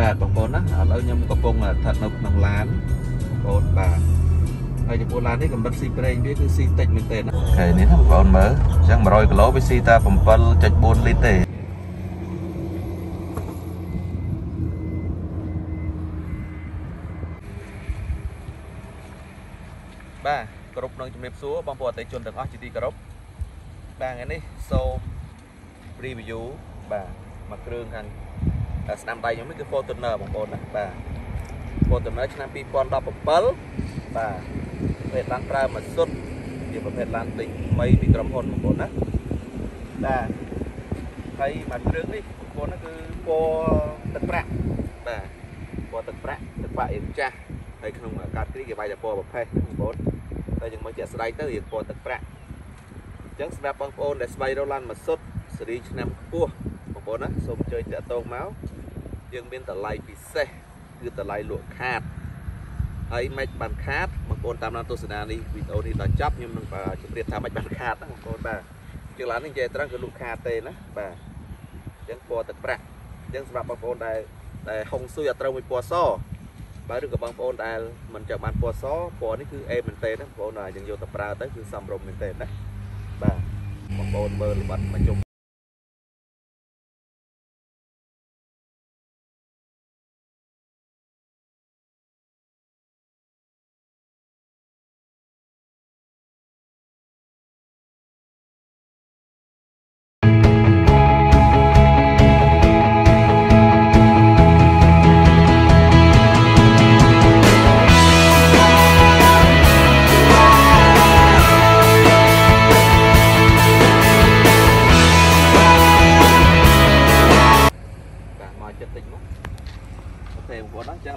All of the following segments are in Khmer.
បាទបងប្អូនណាឥឡូវខ្ញុំកំពុងស្ថិតនៅក្នុងឡានបងប្អូនបាទហើយចំពោះឡាននេះកម្រិតស៊ីប្រេងវាគឺស៊ីតិចមែនទេណាអូខេនេះណាបងប្អូនមើលអញ្ចឹង100គីឡូវាស៊ីតែ7.4លីត្រទេបាទគ្រប់នឹងជំរាបសួរបងប្អូនអតិថិជនទាំងអស់ជាទីគោរពបាទថ្ងៃនេះសូម review បាទមកគ្រឿងខាង ស្នាមដៃខ្ញុំនេះគឺ Fortuner បងប្អូនណាបាទ Fortuner ឆ្នាំ2017បាទប្រភេទឡានប្រើម៉ាស៊ុតជាប្រភេទឡានទិញថ្មីពីក្រុមហ៊ុនបងប្អូនណាបាទហើយមកគ្រឿងនេះបងប្អូនណាគឺពណ៌ទឹកប្រាក់បាទពណ៌ទឹកប្រាក់ទឹកប្រាក់រៀងចាស់ហើយក្នុងកាតគ្រីគេវាយតែពណ៌ប្រផេះបងប្អូនតែយើងមើលជាក់ស្ដែងទៅរៀងពណ៌ទឹកប្រាក់អញ្ចឹងសម្រាប់បងប្អូនដែលស្វែងរកឡានម៉ាស៊ុតស៊េរីឆ្នាំខ្ពស់ បងប្អូនណាសូមអញ្ជើញតាក់ទងមកយើងមានតម្លៃពិសេសគឺតម្លៃលក់ខាតហើយមិនបានខាតបងប្អូនតាមដានទស្សនានេះវីដេអូនេះដល់ចប់ខ្ញុំនឹងជម្រាបថាមិនបានខាតណាបងប្អូនបាទជាងឡាននេះនិយាយត្រង់គឺលក់ខាតទេណាបាទអញ្ចឹងពណ៌ទឹកប្រាក់អញ្ចឹងសម្រាប់បងប្អូនដែលដែលហុងស៊ុយអត់ត្រូវមួយពណ៌សបាទឬក៏បងប្អូនដែលមិនចង់បានពណ៌សពណ៌នេះគឺអេមែនទេណាបងប្អូនយើងយកទៅប្រើទៅគឺសមរម្យមែនទេណាបាទបងប្អូនមើលល្បិតមកជុំ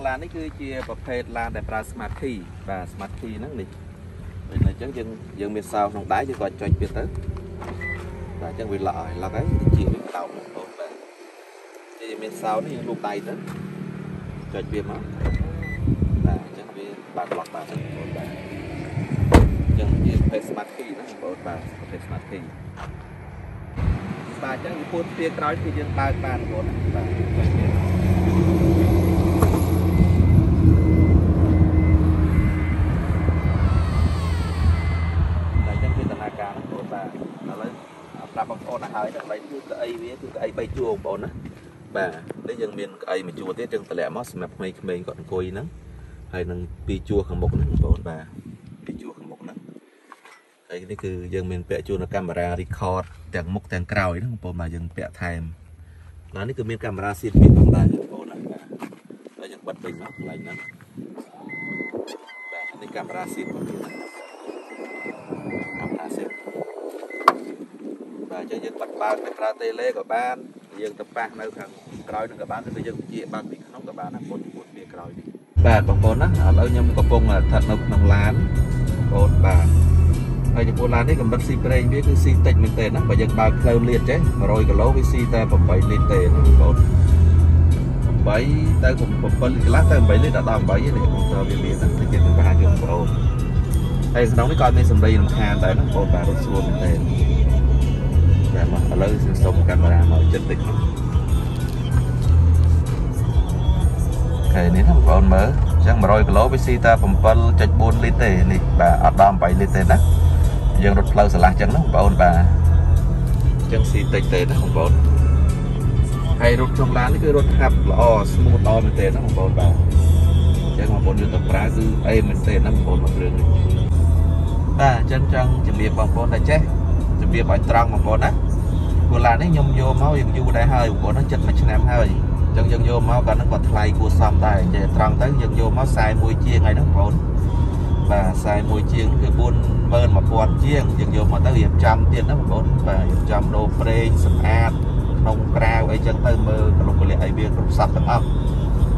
ឡាននេះគឺជាប្រភេទឡានដែលប្រើ Smart Key បាទ Smart Key ហ្នឹងនេះដូចអញ្ចឹងយើងយើងមានសោក្នុងដៃយើងក៏ចុចវាទៅបាទអញ្ចឹងវាឡក់ហើយឡក់ហើយទៅជាវាដោតបងប្អូនបាទនិយាយមានសោនេះយើងលូកដៃទៅចុចវាមកបាទអញ្ចឹងវាបើកឡក់បានបងប្អូនបាទអញ្ចឹងវាប្រភេទ Smart Key ណាបងប្អូនបាទប្រភេទ Smart Key បាទអញ្ចឹងវាពួនទ្វារក្រោយគឺយើងបើកបានបងប្អូនបាទចុចវាប្រាប់បងប្អូនឲ្យហើយដើម្បីគឺកៅអីវាគឺកៅអី3ជួរបងប្អូនណា បាទនេះយើងមានកៅអីមួយជួរទៀតយើងតម្លាក់មកសម្រាប់ក្មេងៗគាត់អង្គុយហ្នឹងហើយនឹងពីរជួរខាងមុខហ្នឹងបងប្អូនបាទពីរជួរខាងមុខហ្នឹងហើយនេះគឺយើងមានពាក់ជួរនៅកាមេរ៉ា record ទាំងមុខទាំងក្រោយហ្នឹងបងប្អូនបាទយើងពាក់ថែមដល់នេះគឺមានកាមេរ៉ាសៀតពីផងដែរបងប្អូនណាហើយយើងបិទវិញមកកន្លែងហ្នឹងបាទនេះកាមេរ៉ាសៀតផងទៀតកាមេរ៉ាសៀតបាទអញ្ចឹងយើងបាត់បើកទៅប្រើតេឡេក៏បាន យើងទៅប៉ះនៅខាងក្រោយនឹងក៏បានឬក៏យើងជាបើកពីក្នុងក៏បានណាពុតពុតវាក្រោយនេះបាទបងប្អូនណាឥឡូវខ្ញុំកំពុងស្ថិតនៅក្នុងឡានបងប្អូនបាទហើយចំពោះឡាននេះកម្រិតស៊ីប្រេងវាគឺស៊ីតិចមែនទេណាបើយើងបើកផ្លូវលៀតចេះ100គីឡូវាស៊ីតែ8លីត្រទេណាបងប្អូន8ទៅ7កន្លះទៅ8លីត្រដល់8នេះខ្ញុំតើវាមានណាតិចទៀតប្រហែលជាបងប្អូនហើយក្នុងនេះក៏មានសម្លេងរំខានដែរណាបងប្អូនបាទរត់ស្រួលមែនទេ បាទមកឥឡូវសូមកាមេរ៉ាមកចិត្តតិចហើយនេះបងប្អូនមើលអញ្ចឹង100គីឡូវាស៊ីតែ7.4លីត្រទេនេះបាទអត់ដល់8លីត្រទេណាយើងរត់ផ្លូវស្រឡះអញ្ចឹងណាបងប្អូនបាទអញ្ចឹងស៊ីតិចទេណាបងប្អូនហើយរត់ក្នុងឡាននេះគឺរត់ហាប់ល្អស្មូតល្អមែនទេណាបងប្អូនបាទអញ្ចឹងបងប្អូនយកទៅប្រើគឺអេមែនទេណាបងប្អូនមកគ្រឿងនេះបាទអញ្ចឹងចង់ជំរាបបងប្អូនតែចេះ របៀបឲ្យត្រង់បងប្អូនណាគូឡាននេះខ្ញុំយកមកយើងយូរដែរហើយបងប្អូនណាចិត្តមួយឆ្នាំហើយអញ្ចឹងយើងយកមកកាលហ្នឹងក៏ថ្លៃគួរសមដែរនិយាយត្រង់ទៅយើងយកមក41ជាងហើយហ្នឹងបងប្អូនបាទ41ជាងគឺ41000ជាងយើងយកមកទៅរៀបចំទៀតណាបងប្អូនបាទរៀបចំដូរប្រេងសម្អាតក្នុងក្រៅអីចឹងទៅមើលកលុកកលិអីវាគ្រប់សពទាំងអស់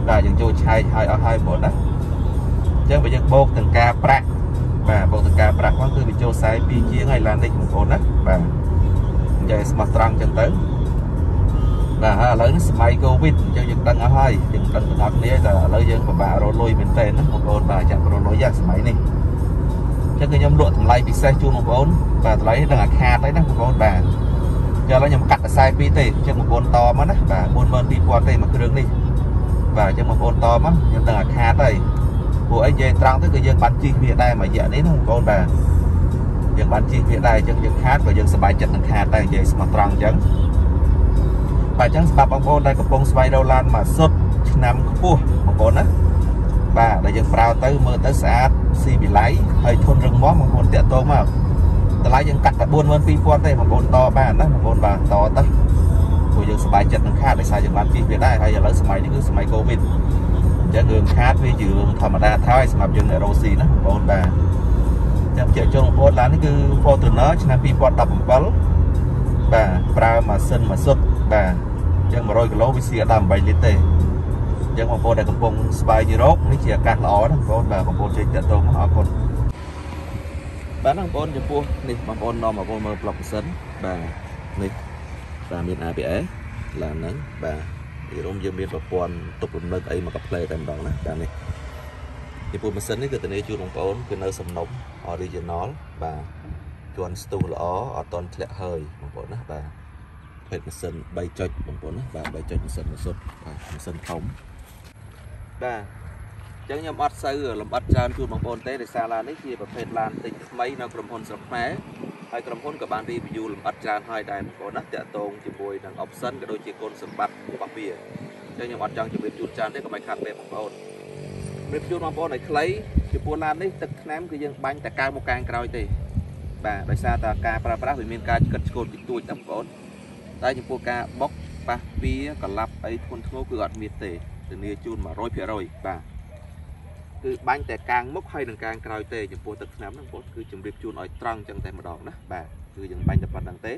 បាទយើងចូលឆែកឲ្យអស់ហើយបងប្អូនណាអញ្ចឹងបើយើងបូកទាំងការប្រាក់ បាទបងតកាប្រាក់ផងគឺវាចូល42ជាងហើយឡាននេះបងប្អូនណាបាទនិយាយស្មោះត្រង់ចឹងទៅបាទហើយឥឡូវនេះសម័យកូវីដអញ្ចឹងយើងដឹងអស់ហើយយើងដឹងទាំងអស់គ្នាតែឥឡូវយើងពិបាករលុយមែនតើណាបងប្អូនបាទចាក់រលុយយ៉ាងសម័យនេះអញ្ចឹងគឺខ្ញុំលក់តម្លៃពិសេសជូនបងប្អូនបាទតម្លៃនេះដឹងអាខាតហើយណាបងប្អូនបាទចឹងឥឡូវខ្ញុំកាត់តែ42ទេអញ្ចឹងបងប្អូនតមកណាបាទ42000ទេមួយគ្រឿងនេះបបាទអញ្ចឹងបងប្អូនតមកខ្ញុំដឹងអាខាតហើយ ពួកអីនិយាយត្រង់ទៅគឺយើងបានជិះវាដែរមួយរយៈនេះណាបងប្អូនបាទយើងបានជិះវាដែរអញ្ចឹងយើងខាតក៏យើងសប្បាយចិត្តនឹងខាតដែរនិយាយស្មោះត្រង់អញ្ចឹងបាទអញ្ចឹងសម្រាប់បងប្អូនដែលកំពុងស្វែងរកឡានម៉ាស៊ុតឆ្នាំខ្ពស់បងប្អូនណាបាទដែលយើងប្រើទៅមើលទៅស្អាតស៊ីវិល័យហើយធន់រឹងមាំបងប្អូនតាក់ទងមកតម្លៃយើងកាត់តែ42000ទេបងប្អូនតបានណាបងប្អូនបាទតទៅព្រោះយើងសប្បាយចិត្តនឹងខាតដោយសារយើងបានជិះវាដែរហើយឥឡូវសម័យនេះគឺសម័យកូវីដអញ្ចឹងរឿងខាតវាជារឿងធម្មតា thôi សម្រាប់យើងអ្នករ៉ូស៊ីណាបងប្អូនបាទចាំជាចូលបងប្អូនឡាននេះគឺ Fortuner ឆ្នាំ2017បាទប្រើម៉ាស៊ីនម៉ាស៊ុតបាទអញ្ចឹង100គីឡូវាស៊ីអត់ដល់8លីត្រទេអញ្ចឹងបងប្អូនដែលកំពុងស្វែងរកនេះជាឱកាសល្អណាបងប្អូនបាទបងប្អូនជិះតាក់ទងមកអរគុណបាទបងប្អូនចំពោះនេះបងប្អូននាំបងប្អូនមើលប្លុកម៉ាស៊ីនបាទនេះបាទមាន ABS ឡានហ្នឹងបាទ ពីរំយើងមានប្រព័ន្ធទប់លំនៅអីមកកាផ្លេតែម្ដងណាបាទនេះពីពុះម៉ាស៊ីននេះគឺធានាជូនបងប្អូនគឺនៅសំណុំ original បាទជាន់ស្ទុះល្អអត់តន់ធ្លាក់ហើយបងប្អូនណាបាទភេទម៉ាស៊ីន3ចុចបងប្អូនណាបាទ3ចុចម៉ាស៊ីនម៉ាស៊ុតបាទម៉ាស៊ីនធំបាទអញ្ចឹងខ្ញុំអត់សូវលំអិតច្រើនជូនបងប្អូនទេដោយសារឡាននេះជាប្រភេទឡានទិញថ្មីនៅក្រុមហ៊ុនស្រុកខ្មែរ ហើយក្រុមហ៊ុនក៏បាន review លម្អិតច្រើនហើយដែរបងប្អូនណាតាក់ទងជាមួយនឹង option ក៏ដូចជាគុណសម្បត្តិរបស់វាអញ្ចឹងខ្ញុំអត់ចង់ជម្រាបជូនច្រើនទេកុំឲ្យខាត់ពេលបងប្អូនជម្រាបជូនបងប្អូនឲ្យខ្លីចំពោះឡាននេះទឹកថ្នាំគឺយើងបាញ់តែកាវមកកាងក្រោយទេបាទដោយសារតែការប្រើប្រាស់វាមានការឆ្កឹតឆ្កូតតិចតួចតែបងប្អូនតែចំពោះការបុកប៉ះពីកលាប់អីធ្ងន់ធ្ងរគឺអត់មានទេធានាជូន100%បាទ គឺបាញ់តែកាងមុខហើយនឹងកាងក្រោយទេចំពោះទឹកថ្នាំហ្នឹងបងគឺជម្រាបជូនឲ្យត្រង់ចឹងតែម្ដងណាបាទគឺយើងបាញ់តែប៉ុណ្្នឹងទេ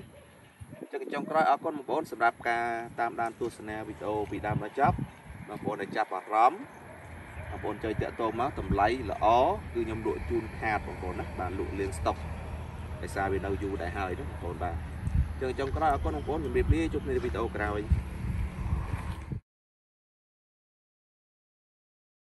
ចឹងចុងក្រោយអរគុណបងប្អូនសម្រាប់ការតាមដានទស្សនាវីដេអូពីដើមដល់ចប់បងប្អូនដែលចាប់អារម្មណ៍បងប្អូនជួយតាក់ទងមកតម្លៃល្អគឺខ្ញុំលក់ជូនខាតបងប្អូនណាបាទលក់លៀងស្តុកដោយសារវានៅយូរដែរហើយណាបងប្អូនបាទចឹងចុងក្រោយអរគុណបងប្អូនជម្រាបលាជួបគ្នានៅវីដេអូក្រោយ